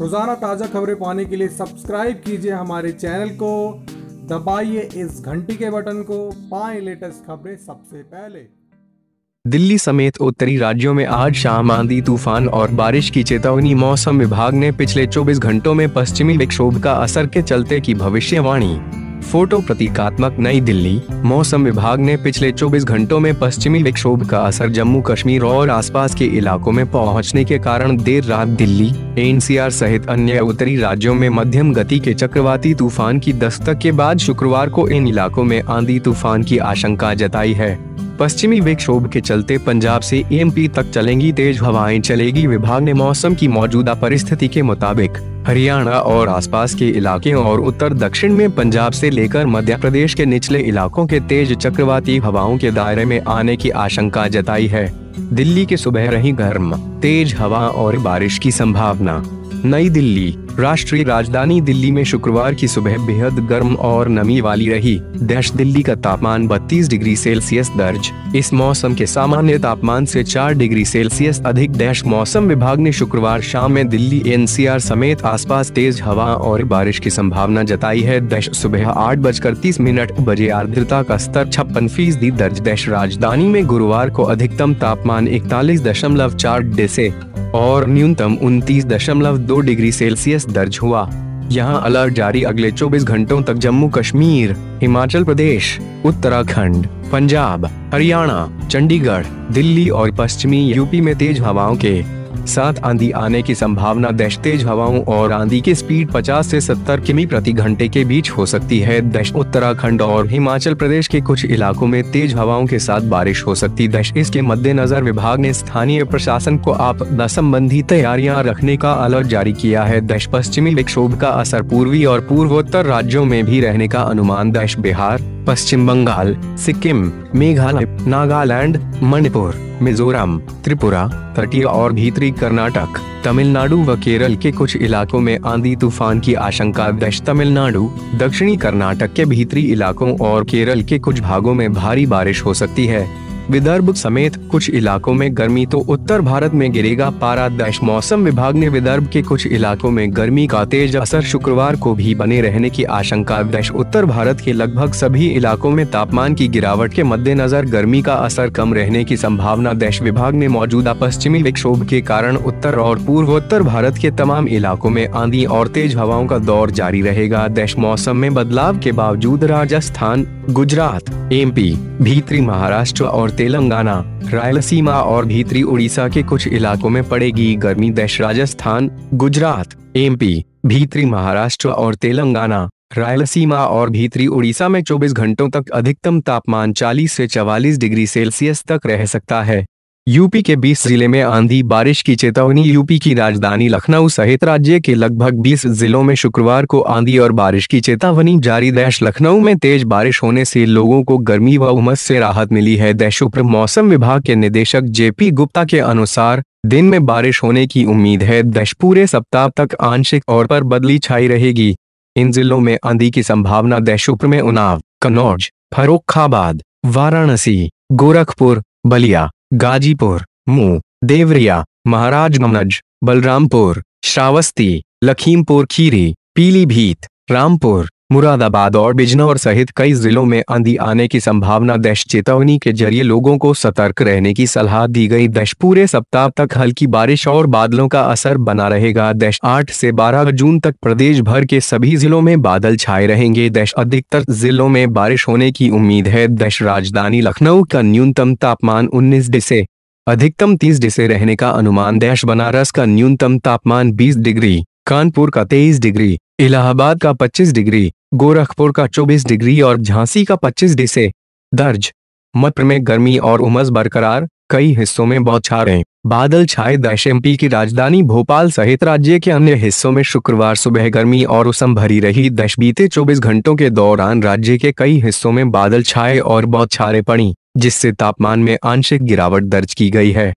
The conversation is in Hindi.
रोज़ाना ताज़ा खबरें पाने के लिए सब्सक्राइब कीजिए हमारे चैनल को। दबाइए इस घंटी के बटन को। पाए लेटेस्ट खबरें सबसे पहले। दिल्ली समेत उत्तरी राज्यों में आज शाम आंधी, तूफ़ान और बारिश की चेतावनी। मौसम विभाग ने पिछले 24 घंटों में पश्चिमी विक्षोभ का असर के चलते की भविष्यवाणी। फ़ोटो प्रतीकात्मक नई दिल्ली, मौसम विभाग ने पिछले 24 घंटों में पश्चिमी विक्षोभ का असर जम्मू कश्मीर और आसपास के इलाकों में पहुँचने के कारण देर रात दिल्ली, एनसीआर सहित अन्य उत्तरी राज्यों में मध्यम गति के चक्रवाती तूफ़ान की दस्तक के बाद शुक्रवार को इन इलाकों में आंधी तूफ़ान की आशंका जताई है। पश्चिमी विक्षोभ के चलते पंजाब से एमपी तक चलेंगी तेज हवाएँ, चलेगी विभाग ने मौसम की मौजूदा परिस्थिति के मुताबिक। हरियाणा और आसपास के इलाके और उत्तर दक्षिण में पंजाब से लेकर मध्य प्रदेश के निचले इलाकों के तेज चक्रवाती हवाओं के दायरे में आने की आशंका जताई है। दिल्ली के सुबह रही गर्म, तेज हवा और बारिश की संभावना। नई दिल्ली, राष्ट्रीय राजधानी दिल्ली में शुक्रवार की सुबह बेहद गर्म और नमी वाली रही। देश दिल्ली का तापमान 32 डिग्री सेल्सियस दर्ज। इस मौसम के सामान्य तापमान से 4 डिग्री सेल्सियस अधिक देश मौसम विभाग ने शुक्रवार शाम में दिल्ली एनसीआर समेत आसपास तेज हवा और बारिश की संभावना जताई है। देश सुबह आठ बजकर तीस मिनट बजे आर्द्रता का स्तर छप्पन फ़ीसदी दर्ज। देश राजधानी में गुरुवार को अधिकतम तापमान इकतालीस दशमलव चार डिसे और न्यूनतम उनतीस दशमलव दो डिग्री सेल्सियस दर्ज हुआ। यहाँ अलर्ट जारी अगले 24 घंटों तक जम्मू कश्मीर, हिमाचल प्रदेश, उत्तराखंड, पंजाब, हरियाणा, चंडीगढ़, दिल्ली और पश्चिमी यूपी में तेज हवाओं के साथ आंधी आने की संभावना दश तेज हवाओं और आंधी की स्पीड 50 से 70 किमी प्रति घंटे के बीच हो सकती है। देश उत्तराखंड और हिमाचल प्रदेश के कुछ इलाकों में तेज हवाओं के साथ बारिश हो सकती। देश इसके मद्देनजर विभाग ने स्थानीय प्रशासन को आपदा संबंधी तैयारियाँ रखने का अलर्ट जारी किया है। देश पश्चिमी विक्षोभ का असर पूर्वी और पूर्वोत्तर राज्यों में भी रहने का अनुमान। दश बिहार पश्चिम बंगाल, सिक्किम, मेघालय, नागालैंड, मणिपुर, मिजोरम, त्रिपुरा, तटीय और भीतरी कर्नाटक, तमिलनाडु व केरल के कुछ इलाकों में आंधी तूफ़ान की आशंका दश तमिलनाडु, दक्षिणी कर्नाटक के भीतरी इलाकों और केरल के कुछ भागों में भारी बारिश हो सकती है। विदर्भ समेत कुछ इलाकों में गर्मी तो उत्तर भारत में गिरेगा पारा। दश मौसम विभाग ने विदर्भ के कुछ इलाकों में गर्मी का तेज असर शुक्रवार को भी बने रहने की आशंका। दश उत्तर भारत के लगभग सभी इलाकों में तापमान की गिरावट के मद्देनजर गर्मी का असर कम रहने की संभावना। देश विभाग ने मौजूदा पश्चिमी विक्षोभ के कारण उत्तर और पूर्वोत्तर भारत के तमाम इलाकों में आंधी और तेज हवाओं का दौर जारी रहेगा। देश मौसम में बदलाव के बावजूद राजस्थान, गुजरात एमपी भीतरी महाराष्ट्र और तेलंगाना, रायलसीमा और भीतरी उड़ीसा के कुछ इलाकों में पड़ेगी गर्मी। देश राजस्थान, गुजरात एमपी भीतरी महाराष्ट्र और तेलंगाना, रायलसीमा और भीतरी उड़ीसा में 24 घंटों तक अधिकतम तापमान 40 से 44 डिग्री सेल्सियस तक रह सकता है। यूपी के 20 ज़िले में आंधी, बारिश की चेतावनी, यूपी की राजधानी लखनऊ सहित राज्य के लगभग 20 जिलों में शुक्रवार को आंधी और बारिश की चेतावनी जारी। देश लखनऊ में तेज बारिश होने से लोगों को गर्मी व उमस से राहत मिली है। देश उप मौसम विभाग के निदेशक जेपी गुप्ता के अनुसार, दिन में बारिश होने की उम्मीद है। देश पूरे सप्ताह तक आंशिक तौर पर बदली छाई रहेगी। इन जिलों में आंधी की संभावना देशुप्र में उन्नाव कन्नौज फरोखाबाद वाराणसी, गोरखपुर, बलिया गाजीपुर मुँह देवरिया महाराजगंज बलरामपुर श्रावस्ती लखीमपुर खीरी पीलीभीत रामपुर। मुरादाबाद और बिजनौर सहित कई जिलों में आंधी आने की संभावना। देश चेतावनी के ज़रिए लोगों को सतर्क रहने की सलाह दी गई। देश पूरे सप्ताह तक हल्की बारिश और बादलों का असर बना रहेगा। देश 8 से 12 जून तक प्रदेश भर के सभी जिलों में बादल छाए रहेंगे। देश अधिकतर जिलों में बारिश होने की उम्मीद है। देश राजधानी लखनऊ का न्यूनतम तापमान उन्नीस डिसे, अधिकतम तीस डिसे रहने का अनुमान। देश बनारस का न्यूनतम तापमान बीस डिग्री, कानपुर का तेईस डिग्री, इलाहाबाद का 25 डिग्री गोरखपुर का 24 डिग्री और झांसी का 25 डिसे। दर्ज। मप्र में गर्मी और उमस बरकरार, कई हिस्सों में बौछारें। बादल छाए दश एमपी की राजधानी भोपाल सहित राज्य के अन्य हिस्सों में शुक्रवार सुबह गर्मी और उसम भरी रही। दश बीते 24 घंटों के दौरान राज्य के कई हिस्सों में बादल छाए और बौछारें पड़ी, जिससे तापमान में आंशिक गिरावट दर्ज की गई है।